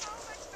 so much